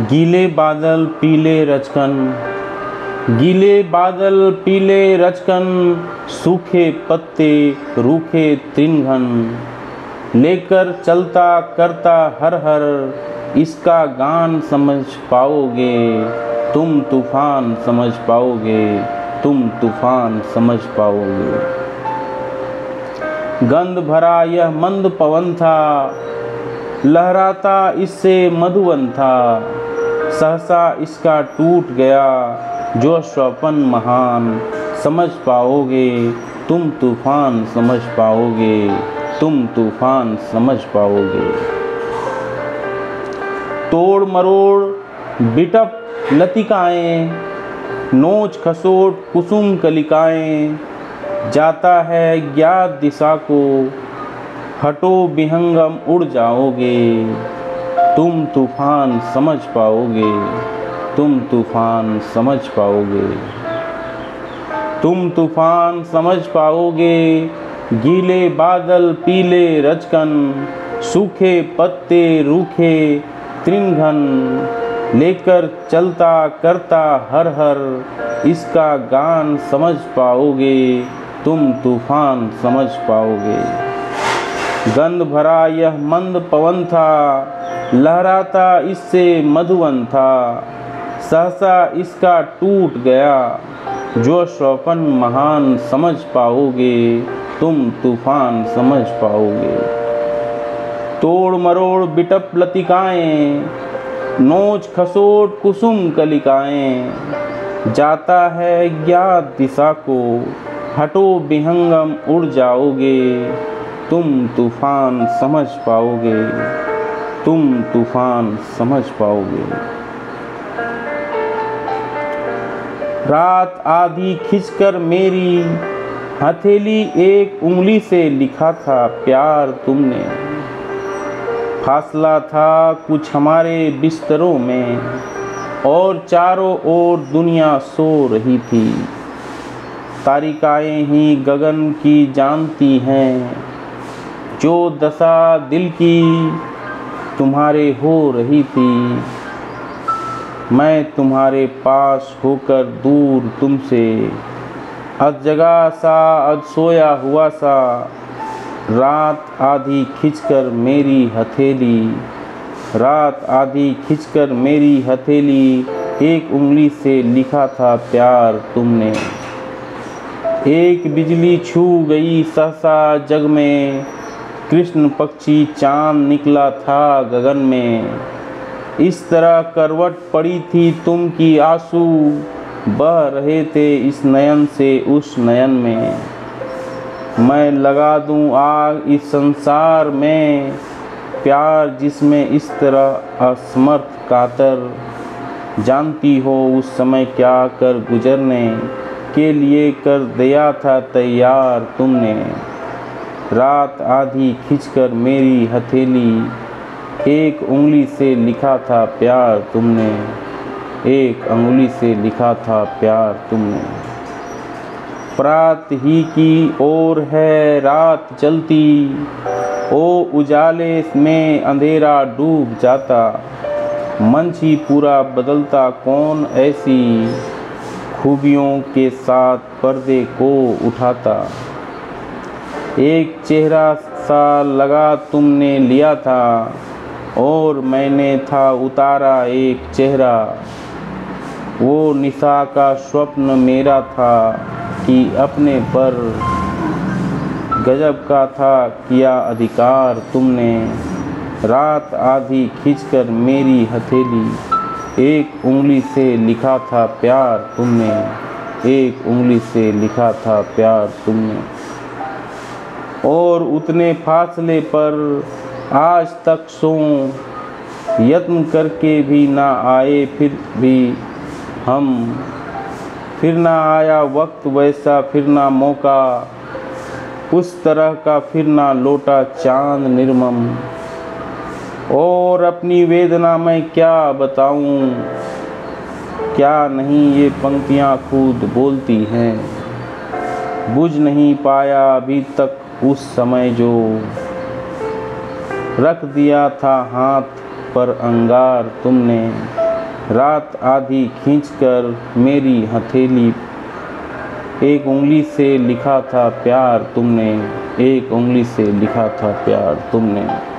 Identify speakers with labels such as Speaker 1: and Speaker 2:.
Speaker 1: गीले बादल, पीले रचकन। गीले बादल, पीले रचकन, सूखे पत्ते, रूखे त्रिंघन लेकर चलता करता हर हर, इसका गान समझ पाओगे। तुम तूफ़ान समझ पाओगे, तुम तूफ़ान समझ पाओगे। गंध भरा यह मंद पवन था लहराता इससे मधुवन था। सहसा इसका टूट गया। जो स्वपन महान, समझ पाओगे। तुम तूफ़ान समझ पाओगे। तुम तूफ़ान समझ पाओगे। तोड़ मरोड़ बिटप लतिकाएँ, नोच खसोट कुसुम कलिकाएँ। जाता है ज्ञात दिशा को। हटो विहंगम उड़ जाओगे। तुम तूफ़ान समझ पाओगे। तुम तूफ़ान समझ पाओगे। तुम तूफ़ान समझ पाओगे। गीले बादल, पीले रचकन सूखे पत्ते रूखे त्रिंघन लेकर चलता करता हर हर इसका गान समझ पाओगे। तुम तूफ़ान समझ पाओगे। गंध भरा यह मंद पवन था, लहराता इससे मधुवन था। सहसा इसका टूट गया। जो स्वपन महान समझ पाओगे, तुम तूफ़ान समझ पाओगे। तोड़ मरोड़ बिटप लतिकाएँ, नोच खसोट कुसुम कलिकाएँ। जाता है ज्ञात दिशा को, हटो विहंगम उड़ जाओगे। तुम तूफ़ान समझ पाओगे। तुम तूफ़ान समझ पाओगे। रात आधी खिंचकर मेरी हथेली एक उंगली से लिखा था, प्यार तुमने। फासला था कुछ हमारे बिस्तरों में, और चारों ओर दुनिया सो रही थी। तारिकाएँ ही गगन की जानती हैं। जो दशा दिल की तुम्हारे हो रही थी, मैं तुम्हारे पास होकर दूर तुमसे अध जगा सा अध सोया हुआ सा, रात आधी खिंचकर मेरी हथेली, रात आधी खिंचकर मेरी हथेली, एक उंगली से लिखा था प्यार तुमने। एक बिजली छू गई सहसा जग में कृष्ण पक्षी चाँद निकला था गगन में। इस तरह करवट पड़ी थी तुम की आँसू। बह रहे थे इस नयन से उस नयन में। मैं लगा दूँ आग इस संसार में। प्यार जिसमें इस तरह असमर्थ कातर। जानती हो उस समय क्या कर गुजरने के लिए कर दिया था तैयार तुमने। रात आधी खिंचकर मेरी हथेली, एक उंगली से लिखा था प्यार तुमने, एक उंगली से लिखा था प्यार तुमने। प्रात ही की ओर है, रात चलती, ओ उजाले में अंधेरा डूब जाता, मंच ही पूरा बदलता कौन ऐसी, खूबियों के साथ पर्दे को उठाता। एक चेहरा सा लगा तुमने लिया था, और मैंने था उतारा एक चेहरा। वो निशा का स्वप्न मेरा था कि अपने पर गजब का था, किया अधिकार तुमने। रात आधी खींचकर मेरी हथेली, एक उंगली से लिखा था प्यार तुमने। एक उंगली से लिखा था प्यार तुमने। और उतने फासले पर आज तक सो, यत्न करके भी ना आए फिर भी हम। फिर ना आया वक्त वैसा, फिर ना मौका, उस तरह का फिर ना लोटा चाँद निर्मम। और अपनी वेदना मैं क्या बताऊँ, क्या नहीं ये पंक्तियाँ खुद बोलती हैं। बुझ नहीं पाया अभी तक उस समय जो रख दिया था हाथ पर अंगार तुमने, रात आधी खींचकर मेरी हथेली एक उंगली से लिखा था प्यार तुमने, एक उंगली से लिखा था प्यार तुमने।